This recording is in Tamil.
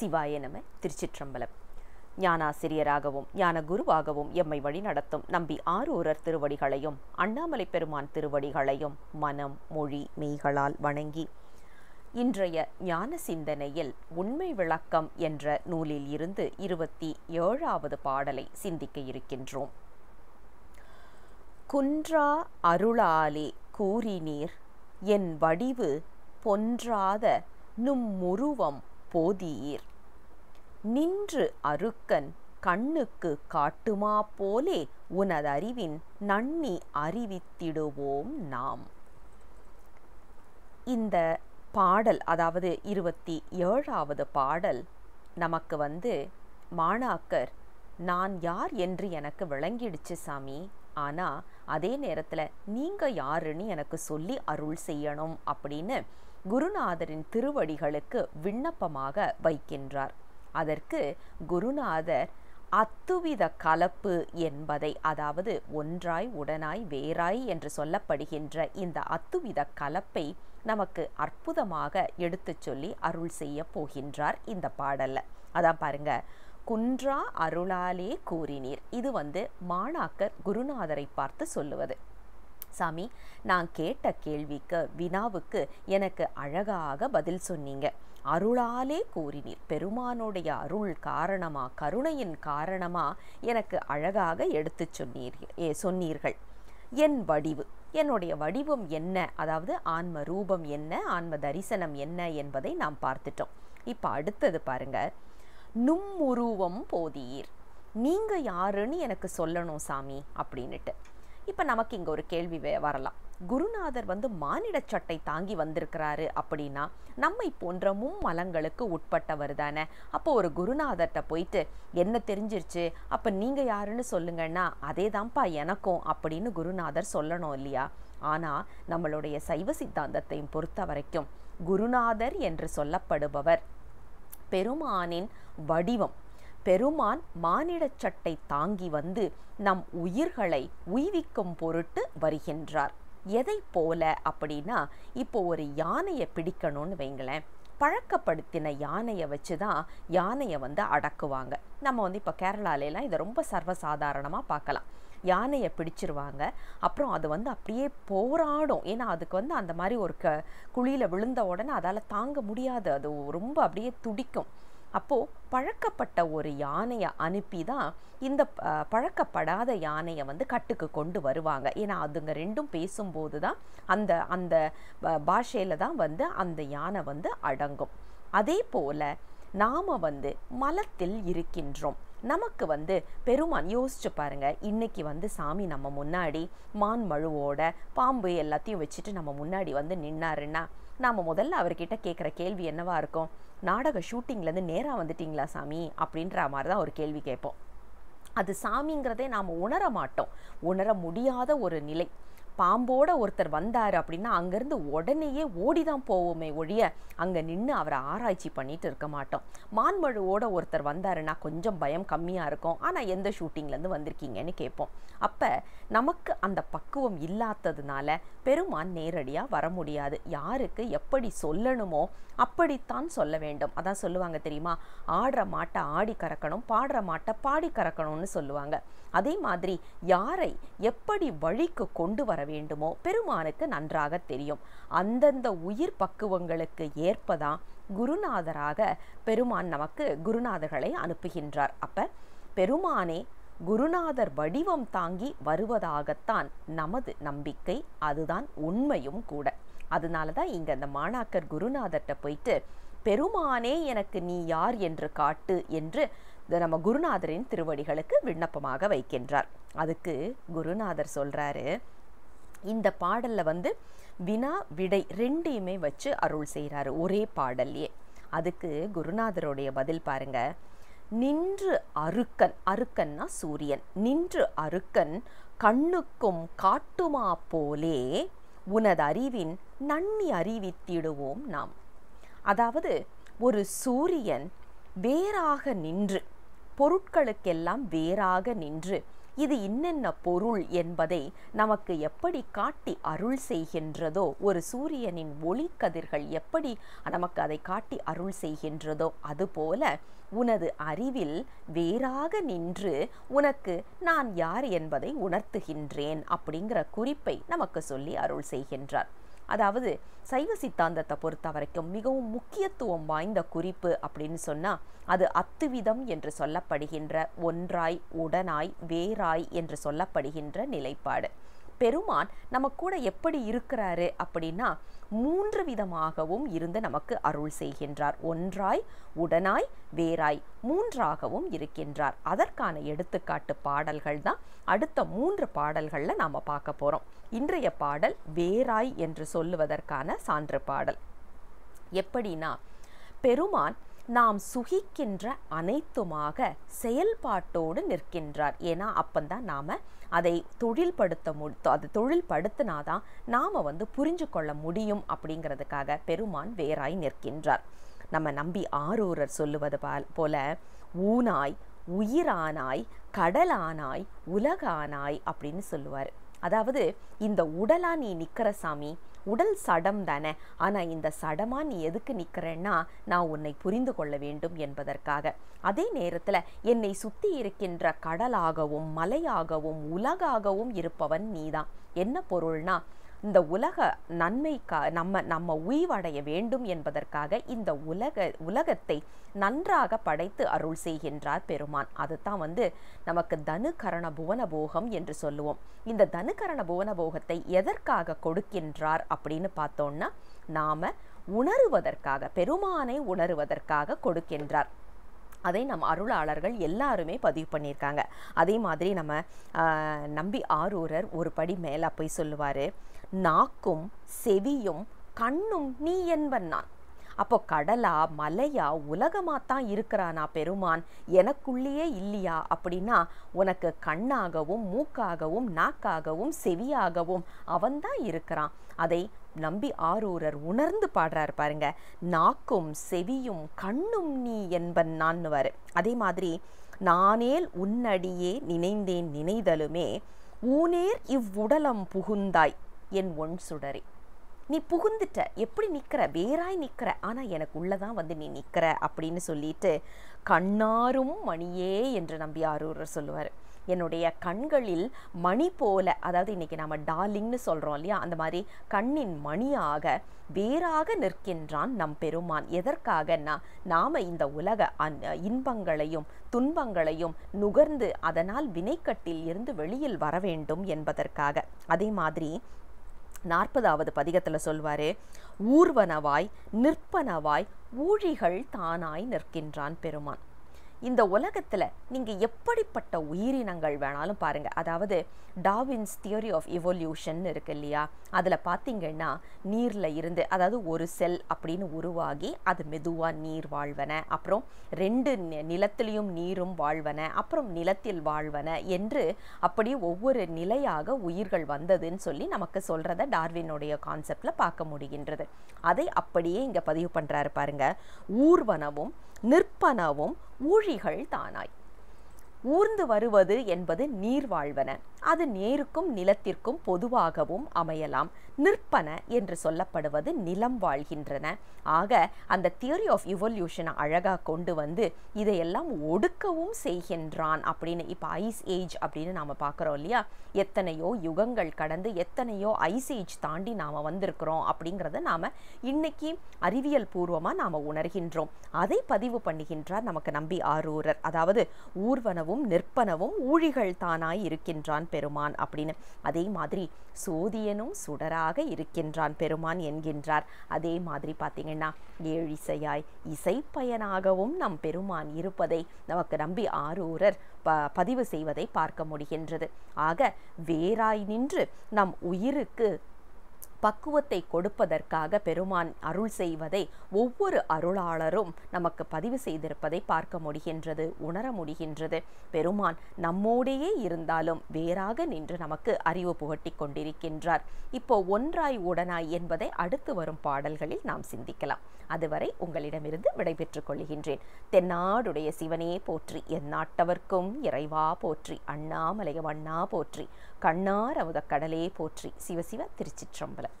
சிவாய நம திருச்சிற்றம்பலம். ஞானாசிரியராகவும் ஞான குருவாகவும் எம்மை வழிநடத்தும் நம்பி ஆரூரர் திருவடிகளையும் அண்ணாமலை பெருமான் திருவடிகளையும் மனம் மொழி மெய்களால் வணங்கி இன்றைய ஞான சிந்தனையில் உண்மை விளக்கம் என்ற நூலில் இருந்து இருபத்தி ஏழாவது பாடலை சிந்திக்க இருக்கின்றோம். குன்றா அருளாலே கூறினீர் என் வடிவு பொன்றாத நும்முருவம் போதியீர் நின்று அருக்கன் கண்ணுக்கு காட்டுமா போலே உனதறிவின் நன்னி அறிவித்திடுவோம் நாம். இந்த பாடல் அதாவது இருபத்தி ஏழாவது பாடல் நமக்கு வந்து மாணாக்கர் நான் யார் என்று எனக்கு விளங்கிடுச்சு சாமி. ஆனால் அதே நேரத்தில் நீங்கள் யாருன்னு எனக்கு சொல்லி அருள் செய்யணும் அப்படின்னு குருநாதரின் திருவடிகளுக்கு விண்ணப்பமாக வைக்கின்றார். அதற்கு குருநாதர் அத்துவித கலப்பு என்பதை அதாவது ஒன்றாய் உடனாய் வேறாய் என்று சொல்லப்படுகின்ற இந்த அத்துவித கலப்பை நமக்கு அற்புதமாக எடுத்துச் சொல்லி அருள் செய்ய போகின்றார் இந்த பாடல்ல. அதான் பாருங்க குன்றா அருளாலே கூறினீர். இது வந்து மாணாக்கர் குருநாதரை பார்த்து சொல்லுவது. சாமி நான் கேட்ட கேள்விக்கு வினாவுக்கு எனக்கு அழகாக பதில் சொன்னீங்க. அருளாலே கூறினீர். பெருமானுடைய அருள் காரணமா கருணையின் காரணமா எனக்கு அழகாக எடுத்து சொன்னீர் ஏ சொன்னீர்கள். என் வடிவு என்னுடைய வடிவம் என்ன? அதாவது ஆன்ம ரூபம் என்ன? ஆன்ம தரிசனம் என்ன? என்பதை நாம் பார்த்துட்டோம். இப்போ அடுத்தது பாருங்க. நும்முருவம் போதீர். நீங்க யாருன்னு எனக்கு சொல்லணும் சாமி அப்படின்னுட்டு. இப்போ நமக்கு இங்கே ஒரு கேள்வி வரலாம். குருநாதர் வந்து மானிட சட்டை தாங்கி வந்திருக்கிறாரு அப்படின்னா நம்மை போன்ற மும்மலங்களுக்கு உட்பட்டவர் தானே. அப்போ ஒரு குருநாதர்கிட்ட போயிட்டு என்ன தெரிஞ்சிருச்சு? அப்போ நீங்கள் யாருன்னு சொல்லுங்கன்னா அதே தான்ப்பா எனக்கும் அப்படின்னு குருநாதர் சொல்லணும் இல்லையா? ஆனால் நம்மளுடைய சைவ சித்தாந்தத்தையும் பொறுத்த வரைக்கும் குருநாதர் என்று சொல்லப்படுபவர் பெருமானின் வடிவம் பெருமான் மானிடச் சட்டை தாங்கி வந்து நம் உயிர்களை உய்விக்கும் பொருட்டு வருகின்றார். எதை போல அப்படின்னா இப்போ ஒரு யானையை பிடிக்கணும்னு வைங்களேன். பழக்கப்படுத்தின யானையை வச்சு தான் யானையை வந்து அடக்குவாங்க. நம்ம வந்து இப்போ கேரளாலெலாம் இதை ரொம்ப சர்வசாதாரணமாக பார்க்கலாம். யானையை பிடிச்சிருவாங்க. அப்புறம் அது வந்து அப்படியே போராடும். ஏன்னா அதுக்கு வந்து அந்த மாதிரி ஒரு க குழியில் விழுந்த உடனே அதால் தாங்க முடியாது. அது ரொம்ப அப்படியே துடிக்கும். அப்போது பழக்கப்பட்ட ஒரு யானையை அனுப்பி தான் இந்த பழக்கப்படாத யானையை வந்து கட்டுக்கு கொண்டு வருவாங்க. ஏன்னா அதுங்க ரெண்டும் பேசும்போது தான் அந்த அந்த பாஷையில் தான் வந்து அந்த யானை வந்து அடங்கும். அதே போல் நாம் வந்து மலத்தில் இருக்கின்றோம். நமக்கு வந்து பெருமான் யோசிச்சு பாருங்க இன்னைக்கு வந்து சாமி நம்ம முன்னாடி மான் மழுவோட பாம்பு எல்லாத்தையும் வச்சுட்டு நம்ம முன்னாடி வந்து நின்னாருன்னா நாம் முதல்ல அவர்கிட்ட கேட்குற கேள்வி என்னவா இருக்கும்? நாடக ஷூட்டிங்லேருந்து நேராக வந்துட்டிங்களா சாமி? அப்படின்ற மாதிரி தான் ஒரு கேள்வி கேட்போம். அது சாமிங்கிறதே நாம் உணர மாட்டோம். உணர முடியாத ஒரு நிலை. பாம்போட ஒருத்தர் வந்தார் அப்படின்னா அங்கேருந்து உடனேயே ஓடி தான் போவோமே ஒழிய அங்கே நின்று அவரை ஆராய்ச்சி பண்ணிட்டு இருக்க மாட்டோம். மான்மழுவோட ஒருத்தர் வந்தாருன்னா கொஞ்சம் பயம் கம்மியாக இருக்கும். ஆனால் எந்த ஷூட்டிங்லேருந்து வந்திருக்கீங்கன்னு கேட்போம் அப்போ நமக்கு அந்த பக்குவம் இல்லாததுனால பெருமான் நேரடியாக வர முடியாது. யாருக்கு எப்படி சொல்லணுமோ அப்படித்தான் சொல்ல வேண்டும். அதான் சொல்லுவாங்க தெரியுமா? ஆடுற மாட்டை ஆடி கறக்கணும் பாடுற மாட்டை பாடி கறக்கணும்னு சொல்லுவாங்க. அதே மாதிரி யாரை எப்படி வழிக்கு கொண்டு வர வேண்டுமோ பெருமானுக்கு நன்றாக தெரியும். அந்தந்த உயிர் பக்குவங்களுக்கு ஏற்பதான் குருநாதராக பெருமான் நமக்கு குருநாதர்களை அனுப்புகின்றார். அப்ப பெருமானே குருநாதர் வடிவம் தாங்கி வருவதாகத்தான் நமது நம்பிக்கை. அதுதான் உண்மையும் கூட. அதனால தான் இங்கே அந்த மாணாக்கர் குருநாதர்கிட்ட போயிட்டு பெருமானே எனக்கு நீ யார் என்று காட்டு என்று நம்ம குருநாதரின் திருவடிகளுக்கு விண்ணப்பமாக வைக்கின்றார். அதுக்கு குருநாதர் சொல்கிறாரு இந்த பாடலில் வந்து வினா விடை ரெண்டையுமே வச்சு அருள் செய்கிறாரு ஒரே பாடல்லையே அதுக்கு குருநாதருடைய பதில் பாருங்க நின்று அருக்கன் அருக்கன்னா சூரியன் நின்று அருக்கன் கண்ணுக்கும் காட்டுமா போலே உனது அறிவின் நன்னி அறிவித்திடுவோம் நாம். அதாவது ஒரு சூரியன் வேறாக நின்று பொருட்களுக்கெல்லாம் வேறாக நின்று இது இன்னென்ன பொருள் என்பதை நமக்கு எப்படி காட்டி அருள் செய்கின்றதோ ஒரு சூரியனின் ஒளிக்கதிர்கள் எப்படி நமக்கு அதை காட்டி அருள் செய்கின்றதோ அதுபோல உனது அறிவில் வேறாக நின்று உனக்கு நான் யார் என்பதை உணர்த்துகின்றேன் அப்படிங்கிற குறிப்பை நமக்கு சொல்லி அருள் செய்கின்றார். அதாவது சைவ சித்தாந்தத்தை பொறுத்த வரைக்கும் மிகவும் முக்கியத்துவம் வாய்ந்த குறிப்பு அப்படின்னு சொன்னால் அது அத்துவிதம் என்று சொல்லப்படுகின்ற ஒன்றாய் உடனாய் வேறாய் என்று சொல்லப்படுகின்ற நிலைப்பாடு. பெருமான் நம்ம கூட எப்படி இருக்கிறாரு அப்படின்னா மூன்று விதமாகவும் இருந்து நமக்கு அருள் செய்கின்றார். ஒன்றாய் உடனாய் வேறாய் மூன்றாகவும் இருக்கின்றார். அதற்கான எடுத்துக்காட்டு பாடல்கள் தான். அடுத்த மூன்று பாடல்களில் நாம் பார்க்க போகிறோம் இன்றைய பாடல் வேறாய் என்று சொல்லுவதற்கான சான்று பாடல். எப்படின்னா பெருமான் நாம் சுகிக்கின்ற அனைத்துமாக செயல்பாட்டோடு நிற்கின்றார். ஏன்னா அப்பந்தான் நாம் அதை தொழில்படுத்த மு அது தொழில்படுத்தினாதான் நாம் வந்து புரிஞ்சு கொள்ள முடியும் அப்படிங்கிறதுக்காக பெருமான் வேறாய் நிற்கின்றார். நம்ம நம்பி ஆரூரர் சொல்லுவது போல ஊனாய் உயிரானாய் கடலானாய் உலகானாய் அப்படின்னு சொல்லுவார். அதாவது இந்த உடலா நீ நிற்கிற சாமி உடல் சடம் தானே? ஆனால் இந்த சடமா நீ எதுக்கு நிற்கிறேன்னா நான் உன்னை புரிந்து கொள்ள வேண்டும் என்பதற்காக. அதே நேரத்தில் என்னை சுற்றி இருக்கின்ற கடலாகவும் மலையாகவும் உலகாகவும் இருப்பவன் நீதான். என்ன பொருள்னா இந்த உலக நன்மைக்கா நம்ம நம்ம உய்வடைய வேண்டும் என்பதற்காக இந்த உலக உலகத்தை நன்றாக படைத்து அருள் செய்கின்றார் பெருமான். அதுதான் வந்து நமக்கு தனுகரண புவன போகம் என்று சொல்லுவோம். இந்த தனுகரண புவன போகத்தை எதற்காக கொடுக்கின்றார் அப்படின்னு பார்த்தோம்னா நாம உணருவதற்காக பெருமானை உணருவதற்காக கொடுக்கின்றார். அதை நம் அருளாளர்கள் எல்லாருமே பதிவு பண்ணியிருக்காங்க. அதே மாதிரி நம்ம நம்பி ஆரூரர் ஒரு படி மேலே போய் சொல்லுவார் நாக்கும் செவியும் கண்ணும் நீ என்பன் நான். அப்போ கடலா மலையா உலகமாகத்தான் இருக்கிறானா பெருமான்? எனக்குள்ளேயே இல்லையா? அப்படின்னா உனக்கு கண்ணாகவும் மூக்காகவும் நாக்காகவும் செவியாகவும் அவன்தான் இருக்கிறான். அதை நம்பி ஆரூரர் உணர்ந்து பாடுறாரு பாருங்க. நாக்கும் செவியும் கண்ணும் நீ என்பன் நான்னுவார். அதே மாதிரி நானேல் உன்னடியே நினைந்தேன் நினைதலுமே ஊனேர் இவ்வுடலம் புகுந்தாய் என் ஒன் சுடரே. நீ புகுந்துட்ட எப்படி நிற்கிற வேறாய் நிற்கிற ஆனால் எனக்கு உள்ளதான் வந்து நீ நிற்கிற அப்படின்னு சொல்லிட்டு கண்ணாரும் மணியே என்று நம்பி ஆரூரர் சொல்லுவார். என்னுடைய கண்களில் மணி போல அதாவது இன்னைக்கு நம்ம டார்லிங்னு சொல்கிறோம் இல்லையா அந்த மாதிரி கண்ணின் மணியாக வேறாக நிற்கின்றான் நம் பெருமான். எதற்காகனா நாம் இந்த உலக அன் இன்பங்களையும் துன்பங்களையும் நுகர்ந்து அதனால் வினைக்கட்டில் இருந்து வெளியில் வர வேண்டும் என்பதற்காக. அதே மாதிரி நாற்பதாவது பதிகத்தில் சொல்வாரு ஊர்வனவாய் நிற்பனவாய் ஊழிகள் தானாய் நிற்கின்றான் பெருமான். இந்த உலகத்தில் நீங்கள் எப்படிப்பட்ட உயிரினங்கள் வேணாலும் பாருங்கள் அதாவது டாவின்ஸ் தியரி ஆஃப் இவல்யூஷன் இருக்கு இல்லையா? அதில் பார்த்தீங்கன்னா நீரில் இருந்து அதாவது ஒரு செல் அப்படின்னு உருவாகி அது மெதுவாக நீர் வாழ்வன. அப்புறம் ரெண்டு நிலத்திலையும் நீரும் வாழ்வன. அப்புறம் நிலத்தில் வாழ்வன என்று அப்படி ஒவ்வொரு நிலையாக உயிர்கள் வந்ததுன்னு சொல்லி நமக்கு சொல்கிறத டார்வினுடைய கான்செப்டில் பார்க்க முடிகின்றது. அதை அப்படியே இங்கே பதிவு பண்ணுறாரு பாருங்க. ஊர்வனவும் நிற்பனவும் ஊழிகள் தானாய். ஊர்ந்து வருவது என்பது நீர் வாழ்வன அது நேருக்கும் நிலத்திற்கும் பொதுவாகவும் அமையலாம். நிற்பன என்று சொல்லப்படுவது நிலம் வாழ்கின்றன. ஆக அந்த தியரி ஆஃப் இவல்யூஷனை அழகாக கொண்டு வந்து இதையெல்லாம் ஒடுக்கவும் செய்கின்றான் அப்படின்னு இப்போ ஐஸ் ஏஜ் அப்படின்னு நாம் பார்க்குறோம் இல்லையா? எத்தனையோ யுகங்கள் கடந்து எத்தனையோ ஐஸ் ஏஜ் தாண்டி நாம் வந்திருக்கிறோம் அப்படிங்கிறத நாம் இன்னைக்கு அறிவியல் பூர்வமாக நாம் உணர்கின்றோம். அதை பதிவு பண்ணுகின்றார் நமக்கு நம்பி ஆரூரர். அதாவது ஊர்வனவும் நிற்பனவும் ஊழிகள் தானாய் இருக்கின்றான் பெருமான் அப்படின்னு. அதே மாதிரி சோதியனும் சுடராக இருக்கின்றான் பெருமான் என்கின்றார். அதே மாதிரி பார்த்தீங்கன்னா ஏழிசையாய் இசைப்பயனாகவும் நம் பெருமான் இருப்பதை நமக்கு நம்பி ஆரூரர் ப பதிவு செய்வதை பார்க்க முடிகின்றது. ஆக வேறாய் நின்று நம் உயிருக்கு பக்குவத்தை கொடுப்பதற்காக பெருமான் அருள் செய்வதை ஒவ்வொரு அருளாளரும் நமக்கு பதிவு செய்திருப்பதை பார்க்க முடிகின்றது உணர முடிகின்றது. பெருமான் நம்மோடையே இருந்தாலும் வேறாக நின்று நமக்கு அறிவு புகட்டி கொண்டிருக்கின்றார். இப்போ ஒன்றாய் உடனாய் என்பதை அடுத்து வரும் பாடல்களில் நாம் சிந்திக்கலாம். அதுவரை உங்களிடமிருந்து விடைபெற்றுக் கொள்கின்றேன். தென்னாடுடைய சிவனே போற்றி என் நாட்டவர்க்கும் இறைவா போற்றி அண்ணாமலைய வண்ணா போற்றி கண்ணார் அமுத கடலே போற்றி. சிவசிவ திருச்சிற்றம்பலம்.